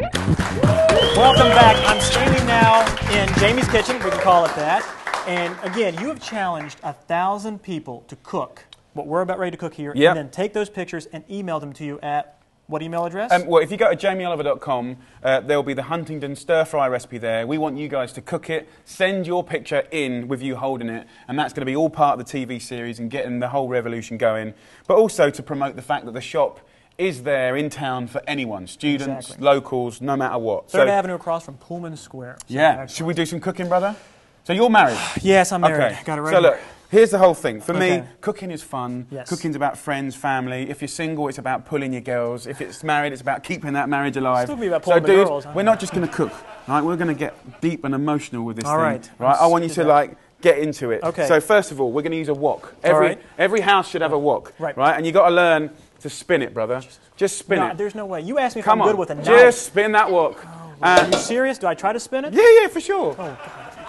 Welcome back. I'm standing now in Jamie's kitchen, we can call it that. And again, you have challenged a thousand people to cook what we're about ready to cook here, Yep. and then take those pictures and email them to you at what email address? Um, well, if you go to jamieoliver.com, uh, there will be the Huntington stir fry recipe there. We want you guys to cook it, send your picture in with you holding it, and that's going to be all part of the TV series and getting the whole revolution going. But also to promote the fact that the shop is there in town for anyone, students, Exactly. locals, no matter what. Third Avenue across from Pullman Square. So yeah. excellent. Should we do some cooking, brother? So you're married. Yes, I'm married. Okay. Got it right. So here. look, here's the whole thing. For me, cooking is fun. Yes. Cooking's about friends, family. If you're single, it's about pulling your girls. If it's married, it's about keeping that marriage alive. Still be about so, pulling the dude, girls, huh? we're not just going to cook. Right? We're going to get deep and emotional with this All thing. right. Right? I want you to like get into it. Okay. So first of all, we're going to use a wok. Every right. every house should have a wok. Right. Right. And you got to learn to spin it, brother. Just spin No, it. there's no way. You asked me if Come I'm on. good with a knife. Just spin that wok. Oh, Are And you serious? Do I try to spin it? yeah, yeah, for sure. Oh, God.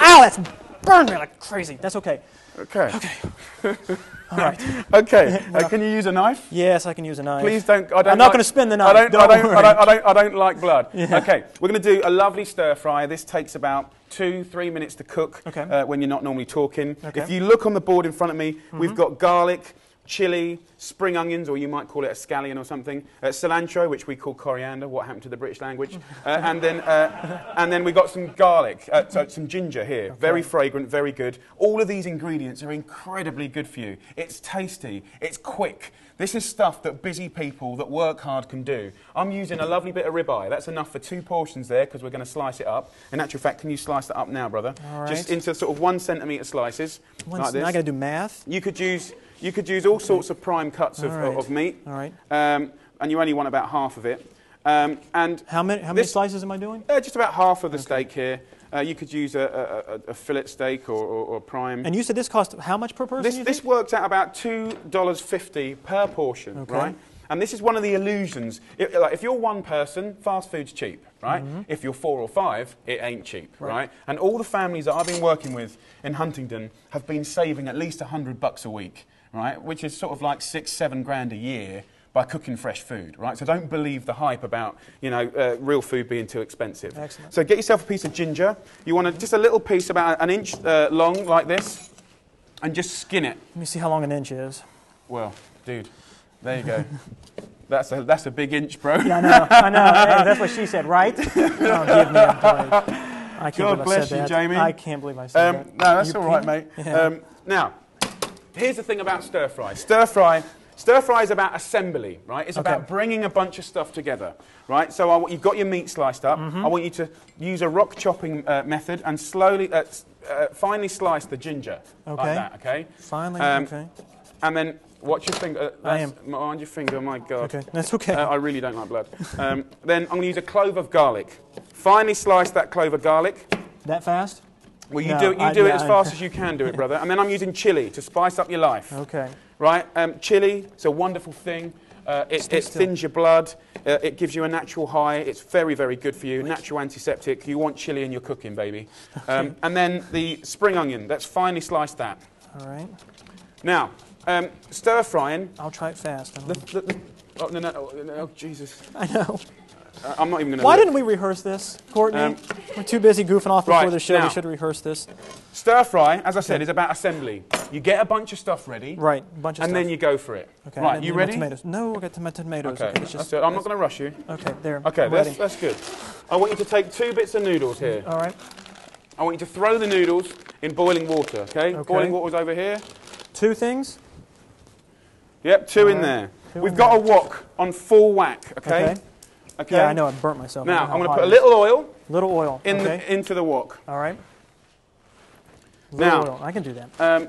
Ow, that's burned me like crazy. That's okay. Okay. Okay. All right. Okay. Uh, can you use a knife? Yes, I can use a knife. Please don't. I don't I'm not like- gonna spin the I knife, don't. don't I don't, I don't, I don't. I don't like blood. Okay. We're going to do a lovely stir fry. This takes about two, three minutes to cook. Okay. Uh, when you're not normally talking. Okay. Mm-hmm. If you look on the board in front of me, we've got garlic. Chili, spring onions, or you might call it a scallion or something, uh, cilantro, which we call coriander. What happened to the British language? Uh, and then, uh, and then we got some garlic, uh, so some ginger here. Very fragrant, very good. All of these ingredients are incredibly good for you. It's tasty. It's quick. This is stuff that busy people that work hard can do. I'm using a lovely bit of ribeye. That's enough for two portions there because we're going to slice it up. In actual fact, can you slice that up now, brother? All Just into sort of one centimetre slices, One like this. now I got to do math. You could use you could use all sorts of prime cuts of, All right. of meat, All right. um, and you only want about half of it. Um, and How many, how many This- slices am I doing? uh, just about half of the steak here. Uh, you could use a, a, a, a fillet steak or, or, or prime. And you said this cost how much per person? This, this works out about two dollars fifty per portion, Okay. right? And this is one of the illusions. If, like, if you're one person, fast food's cheap, right? If you're four or five, it ain't cheap. Right. right? And all the families that I've been working with in Huntington have been saving at least hundred bucks a week, right? Which is sort of like six, seven grand a year by cooking fresh food, right? So don't believe the hype about you know uh, real food being too expensive. Excellent. So get yourself a piece of ginger. You want a, just a little piece about an inch uh, long, like this, and just skin it. Let me see how long an inch is. Well, dude, there you go. that's a that's a big inch, bro. Yeah, I know. I know. Hey, that's what she said, right? Oh, give me a break. I can't God believe I bless said you, that. Jamie. I can't believe I said Um, that. no, that's You all right, mate. Yeah. Um, now, here's the thing about stir fry. Stir fry. Stir fry is about assembly, right? It's Okay. about bringing a bunch of stuff together, right? So I want, you've got your meat sliced up. Mm-hmm. I want you to use a rock chopping uh, method and slowly, uh, uh, finely slice the ginger Okay. like that, okay? Finally, Um, okay. And then watch your finger. Uh, I that's- Mind your finger, my God. Okay, that's okay. Uh, I really don't like blood. Um, then I'm going to use a clove of garlic. Finely slice that clove of garlic. that fast? Well, you No, do, you I- do it yeah, as I- fast as you can do it, brother. And then I'm using chili to spice up your life. Okay. Right? Um, chili, it's a wonderful thing. Uh, it it thins your blood. Uh, it gives you a natural high. It's very, very good for you. Natural antiseptic. You want chili in your cooking, baby. Um, and then the spring onion. Let's finely slice that. All right. Now, um, stir frying. I'll try it fast. The, the, the, oh, no, no, oh, no, oh, Jesus. I know. Uh, I'm not even going to. Why didn't we rehearse this, Courtney? Um, We're too busy goofing off before right, the show. now. We should rehearse this. Stir fry, as I said, is about assembly. You get a bunch of stuff ready, Right, a bunch of and stuff. then you go for it. okay, right, you ready? Tomatoes. No, I got tomato tomatoes. Okay, let's just, that's it. I'm not going to rush you. Okay, there. Okay, I'm that's, ready. that's good. I want you to take two bits of noodles here. All right. I want you to throw the noodles in boiling water, okay? Okay. Boiling water's over here. Two things. Yep, two in there. two We've got a wok on full whack, okay? Okay. Okay. Yeah, I know. I burnt myself. Now I'm going to put a hot it is. little oil little oil. in okay. the, into the wok. All right. Little Now- oil. I can do that. Um,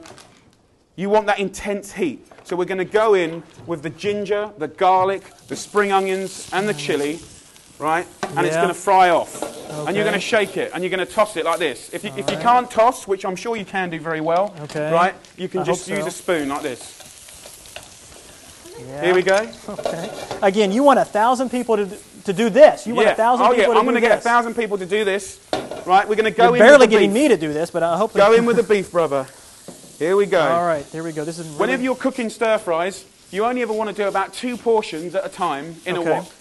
you want that intense heat. So we're going to go in with the ginger, the garlic, the spring onions, and the chili, right? And it's going to fry off. And you're going to shake it, and you're going to toss it like this. If you, if you can't toss, which I'm sure you can do very well, Okay. right? You can I just hope use so. a spoon like this. Yeah. Here we go. Okay. Again, you want a thousand people to, to do this. You want yeah. a thousand oh, yeah. people I'm going to get a thousand people to do this. Right? We're going to go You're in barely getting beef. me to do this, but uh, I hope. Go in with the beef, brother. Here we go. All right, there we go. This is really, Whenever you're cooking stir fries, you only ever want to do about two portions at a time in Okay. a wok.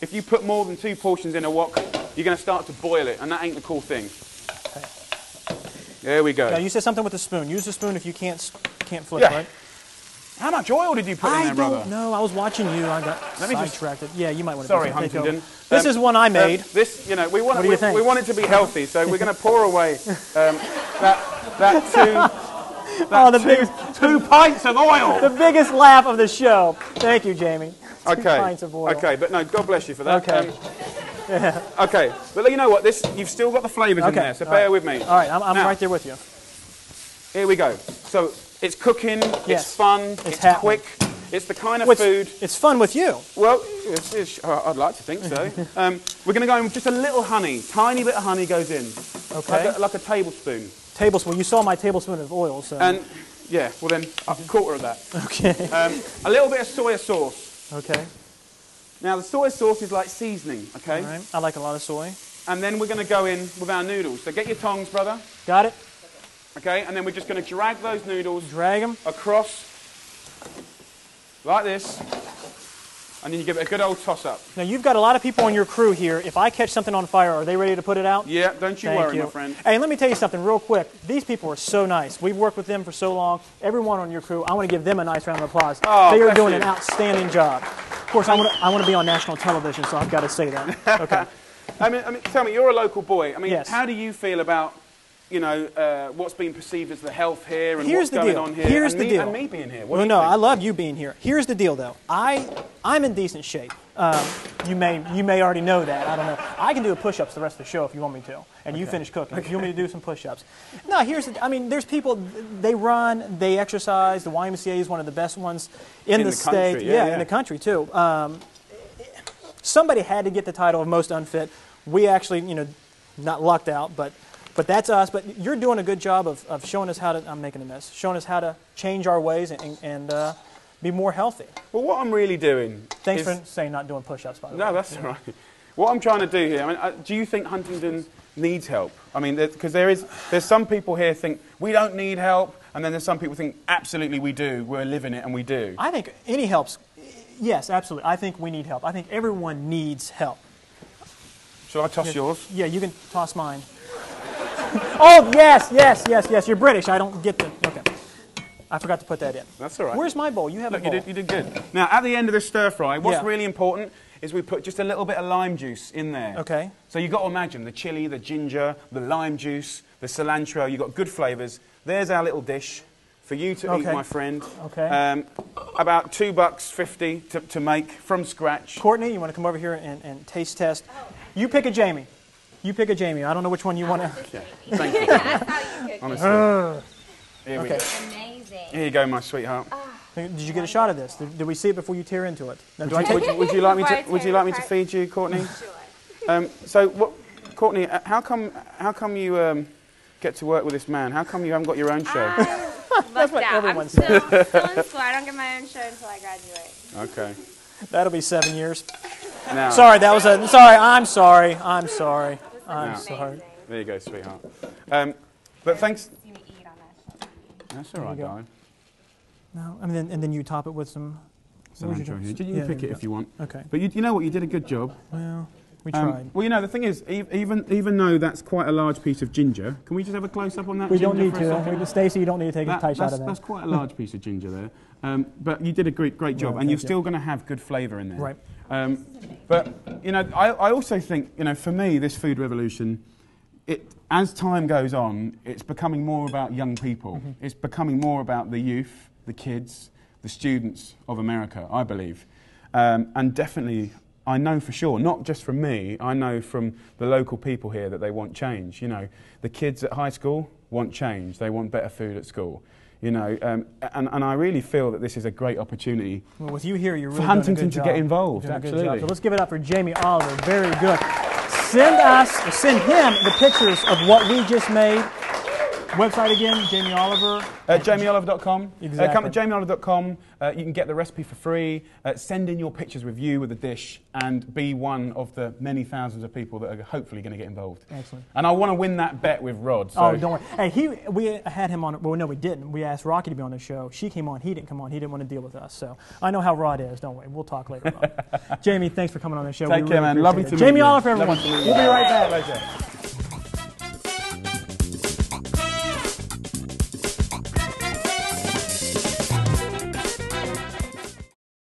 if you put more than two portions in a wok, you're going to start to boil it, and that ain't the cool thing. Okay. There we go. Now you said something with the spoon. Use the spoon if you can't can't flip, Yeah. right? How much oil did you put in I there, brother? don't know. I was watching you. I got Let me just- sidetracked. Yeah, you might want to. Sorry. Huntington. This Um, is one I Um, made. this, you know, we want, What do we, think? we want it to be healthy, so we're going to pour away um, that, that two, oh, the biggest, two pints of oil. the biggest laugh of the show. Thank you, Jamie. Two Okay. pints of oil. Okay, but no, God bless you for that. Okay. Um, okay, but you know what? This you've still got the flavours in Okay, there, so all bear right. with me. All right, I'm, I'm Now, right there with you. Here we go. So it's cooking. Yes. It's fun. It's, happening. quick. It's the kind of food. It's fun with you. Well, it's, it's, uh, I'd like to think so. um, we're going to go in with just a little honey. Tiny bit of honey goes in, Okay. like a, like a tablespoon. Tablespoon. You saw my tablespoon of oil, so. And yeah, well then a quarter of that. okay. Um, a little bit of soy sauce. Okay. Now the soy sauce is like seasoning, okay? All right. I like a lot of soy. And then we're going to go in with our noodles. So get your tongs, brother. Got it. Okay, and then we're just going to drag those noodles Drag them. across like this, and then you give it a good old toss up. Now you've got a lot of people on your crew here. If I catch something on fire, are they ready to put it out? Yeah, don't you Thank worry, you. my friend. Hey, let me tell you something real quick. These people are so nice. We've worked with them for so long. Everyone on your crew, I want to give them a nice round of applause. Oh, they are doing you. an outstanding job. Of course, I want to, I want to be on national television, so I've got to say that. Okay. I mean, I mean, tell me, you're a local boy. I mean, Yes. how do you feel about, you know, uh, what's being perceived as the health here and Here's what's the going deal. on here? Here's and the me, deal. And me being here. What well, no? I love you being here. Here's the deal, though. I I'm in decent shape. Um, you may you may already know that. I don't know. I can do a push-ups the rest of the show if you want me to, and you finish cooking. If you want me to do some push-ups. No, here's the, I mean, there's people. They run, they exercise. The YMCA is one of the best ones in, In the, the state. country, yeah, yeah. in the country too. Um, somebody had to get the title of most unfit. We actually, you know, not lucked out, but but that's us. But you're doing a good job of, of showing us how to. I'm making a mess. Showing us how to change our ways and, and uh, be more healthy. Well, what I'm really doing. Thanks is, for saying not doing push-ups, by the No, way. No, that's all right. What I'm trying to do here, I mean, uh, do you think Huntington needs help? I mean, because there is, there's some people here think we don't need help, and then there's some people think absolutely we do. We're living it, and we do. I think any helps. Yes, absolutely. I think we need help. I think everyone needs help. Shall I toss yours? Yeah, you can toss mine. Oh yes, yes, yes, yes. You're British. I don't get the. Okay. I forgot to put that in. That's all right. Where's my bowl? You have Look, a you did, you did good. Now, at the end of the stir fry, what's Yeah. really important is we put just a little bit of lime juice in there. Okay. So you've got to imagine the chili, the ginger, the lime juice, the cilantro. You've got good flavours. There's our little dish for you to eat, my friend. Okay. Um, about two bucks fifty to, to make from scratch. Courtney, you want to come over here and, and taste test? You pick a Jamie. You pick a Jamie. I don't know which one you want to. Yeah. Thank you. That's how you cook. Honestly. Here we Okay. go. Amazing. Here you go, my sweetheart. Did you get a shot of this? Did, did we see it before you tear into it? Now, do I Would, take? you- would you like me to? Would you like me to feed you, Courtney? Sure. Um, so, what, Courtney? uh, How come? How come you um, get to work with this man? How come you haven't got your own show? That's what everyone I'm still, still in school. I don't get my own show until I graduate. Okay. That'll be seven years. Now, Sorry, that was a. Sorry, I'm sorry. I'm sorry. I'm Yeah. sorry. there you go, sweetheart. Um, but thanks. See me eat on that show. That's all right, you go. darling. No, and then and then you top it with some. what would you Cilantro. You Yeah, pick it you if you want. Okay. But you, you know what? You did a good job. Well, we Um, tried. well, you know the thing is, even even though that's quite a large piece of ginger, can we just have a close up on that? we don't need to. Stacey, you don't need to take That- a tight shot of that. that's quite a large piece of ginger there. Um, but you did a great, great job, and you're you. still going to have good flavour in there. Right. Um, but you know, I, I also think you know, for me, this food revolution, it as time goes on, it's becoming more about young people. Mm-hmm. It's becoming more about the youth, the kids, the students of America. I believe, um, and definitely. I know for sure, not just from me, I know from the local people here that they want change. You know, the kids at high school want change. They want better food at school. You know, um, and, and I really feel that this is a great opportunity Well, with you here, you're For really Huntington a good to get involved, You're doing a good absolutely. job. So let's give it up for Jamie Oliver. Very good. Send us, send him the pictures of what we just made. Website again, Jamie Oliver. Uh, JamieOliver.com. Uh, Exactly. come to JamieOliver.com. Uh, you can get the recipe for free. Uh, send in your pictures with you with the dish and be one of the many thousands of people that are hopefully going to get involved. Excellent. And I want to win that bet with Rod. So Oh, don't worry. Hey, he we had him on. Well, no, we didn't. We asked Rocky to be on the show. She came on. He didn't come on. He didn't want to deal with us. So I know how Rod is. Don't worry. We'll talk later. Jamie, thanks for coming on the show. Take We care, really man. Lovely to it. meet Jamie. Oliver, everyone. to meet you. We'll be right back.